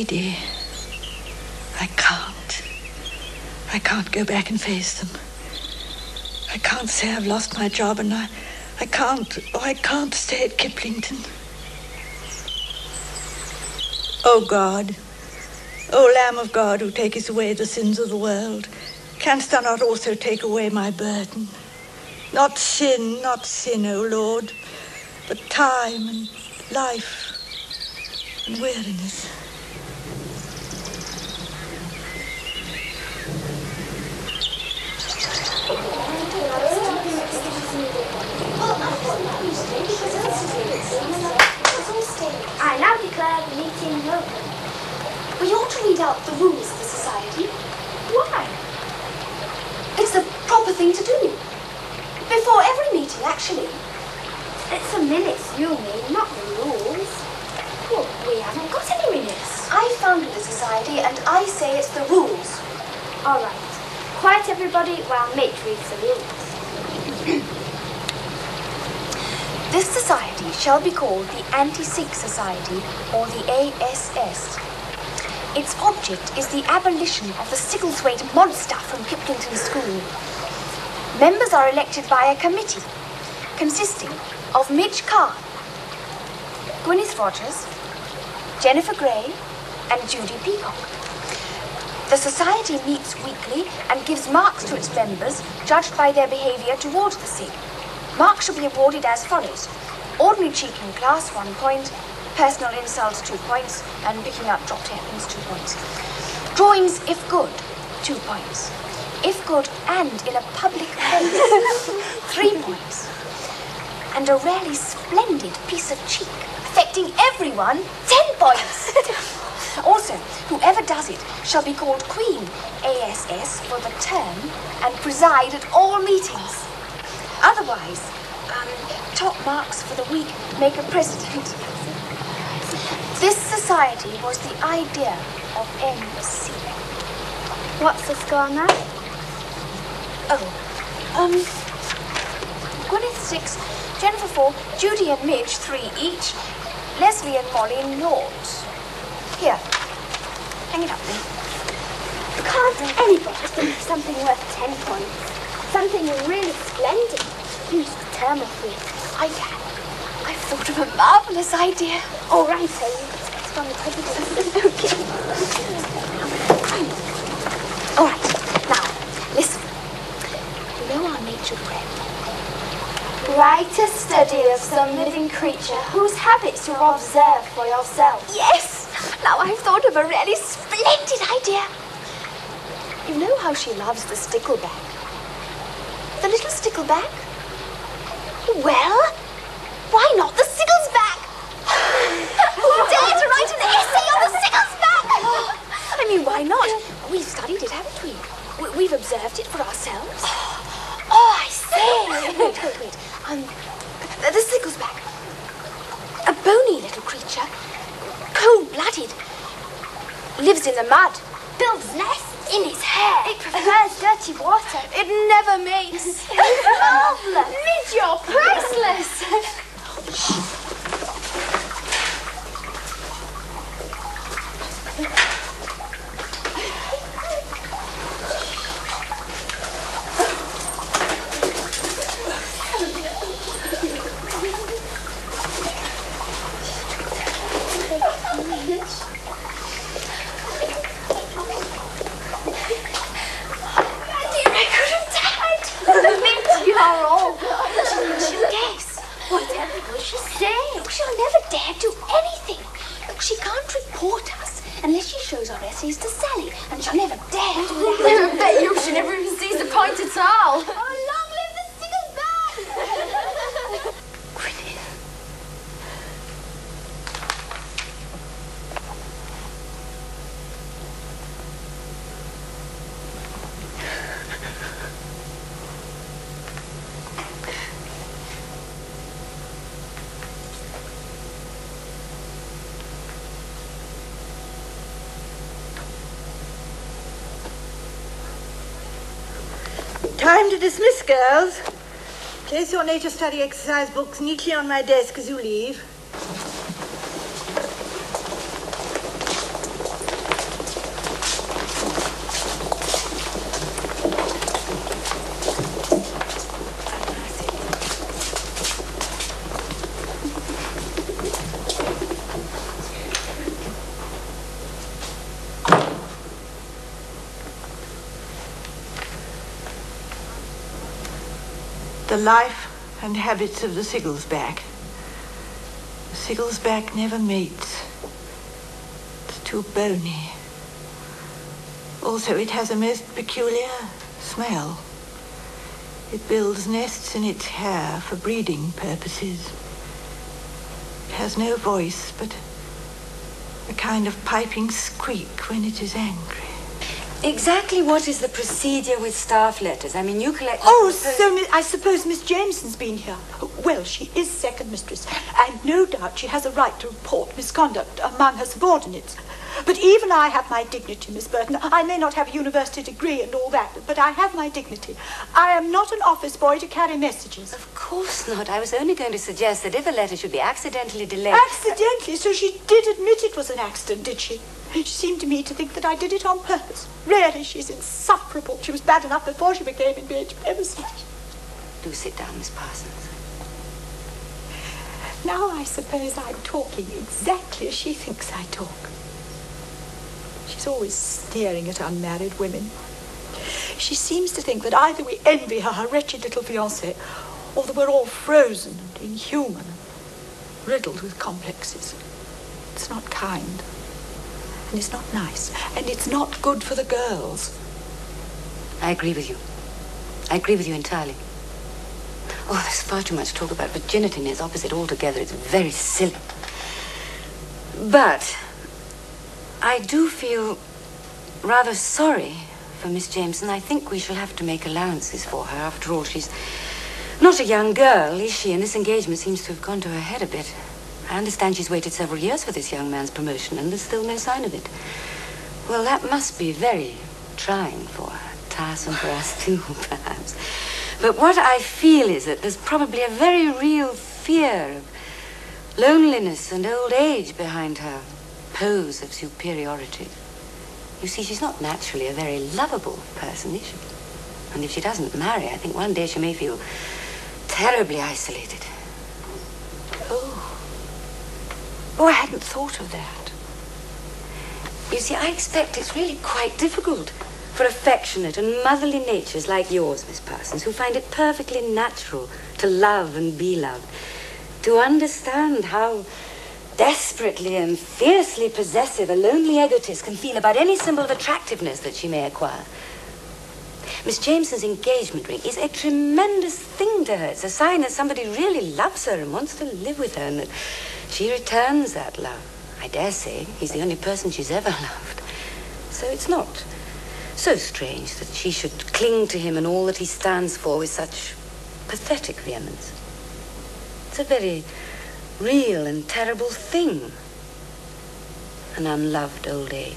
Edie. I can't. I can't go back and face them. I can't say I've lost my job and I, I can't, oh, I can't stay at Kiplington. Oh God, O Lamb of God who takest away the sins of the world, canst thou not also take away my burden? Not sin, not sin, O Lord, but time and life and weariness. I now declare the meeting open. We ought to read out the rules of the society. Why? It's the proper thing to do. Before every meeting, actually. It's the minutes you mean, not the rules. Well, we haven't got any minutes. I founded the society and I say it's the rules. All right. Quiet everybody while Midge reads the rules. This society shall be called the Anti-Sikh Society or the ASS. Its object is the abolition of the Sigglesthwaite monster from Kiplington School. Members are elected by a committee consisting of Midge Carne, Gwyneth Rogers, Jennifer Gray, and Judy Peacock. The society meets weekly and gives marks to its members judged by their behaviour towards the sick. Marks shall be awarded as follows. Ordinary cheeking class, one point. Personal insults, two points. And picking up dropped hairpins, two points. Drawings, if good, two points. If good and in a public place, three points. And a rarely splendid piece of cheek, affecting everyone, ten points. also, whoever does it shall be called Queen, ASS, for the term, and preside at all meetings. Otherwise, um, top marks for the week make a president. This society was the idea of MC. What's the score now? Oh, um, Gwyneth six, Jennifer four, Judy and Midge three each, Leslie and Molly naught. Here, hang it up then. Can't anybody think of something worth ten points? Something really splendid. Use the. I can. I've thought of a marvelous idea. All right, so it's from the president. okay. All right, now, listen. You know our nature friend. Write a study of some living creature whose habits you observe for yourself. Yes! Now I've thought of a really splendid idea. You know how she loves the stickleback? The little stickleback? Well, why not the sickleback? Who dare to write an essay on the sickleback? I mean, why not? We've studied it, haven't we? we we've observed it for ourselves. Oh, I see. wait, wait, wait. Um, the, the sickleback. A bony little creature, cold-blooded, lives in the mud. Builds nests in his hair. It prefers dirty water. It never mates. Marvelous. Midge, you're priceless. I could have died. Midge, you're all. She'll guess. Will she say? She'll never dare do anything. Look, she can't report us unless she shows our essays to Sally, and she'll never dare do that. I bet you she never even sees the point at all. Oh, long live the stickleback! Gwyneth. Time to dismiss, girls. Place your nature study exercise books neatly on my desk as you leave. The life and habits of the Sigglesback. The Sigglesback never mates. It's too bony. Also, it has a most peculiar smell. It builds nests in its hair for breeding purposes. It has no voice, but a kind of piping squeak when it is angry. Exactly what is the procedure with staff letters? I mean, you collect... Oh, so I suppose Miss Jameson's been here. Well, she is second mistress, and no doubt she has a right to report misconduct among her subordinates. But even I have my dignity, Miss Burton. I may not have a university degree and all that, but I have my dignity. I am not an office boy to carry messages. Of course not. I was only going to suggest that if a letter should be accidentally delayed... Accidentally, so she did admit it was an accident, did she? She seemed to me to think that I did it on purpose. Really, she's insufferable. She was bad enough before she became engaged. Ever much. Do sit down, Miss Parsons. Now I suppose I'm talking exactly as she thinks I talk. She's always staring at unmarried women. She seems to think that either we envy her, her wretched little fiancé, or that we're all frozen and inhuman, riddled with complexes. It's not kind, and it's not nice, and it's not good for the girls. I agree with you. I agree with you entirely. Oh, there's far too much talk about virginity and its opposite altogether. It's very silly. But I do feel rather sorry for Miss Jameson. I think we shall have to make allowances for her. After all, she's not a young girl, is she? And this engagement seems to have gone to her head a bit. I understand she's waited several years for this young man's promotion, and there's still no sign of it. Well, that must be very trying for her. Tiresome for us, too, perhaps. But what I feel is that there's probably a very real fear of loneliness and old age behind her pose of superiority. You see, she's not naturally a very lovable person, is she? And if she doesn't marry, I think one day she may feel terribly isolated. Oh. Oh, I hadn't thought of that. You see, I expect it's really quite difficult for affectionate and motherly natures like yours, Miss Parsons, who find it perfectly natural to love and be loved, to understand how desperately and fiercely possessive a lonely egotist can feel about any symbol of attractiveness that she may acquire. Miss Jameson's engagement ring is a tremendous thing to her. It's a sign that somebody really loves her and wants to live with her and that she returns that love. I dare say he's the only person she's ever loved. So it's not so strange that she should cling to him and all that he stands for with such pathetic vehemence. It's a very real and terrible thing, an unloved old age.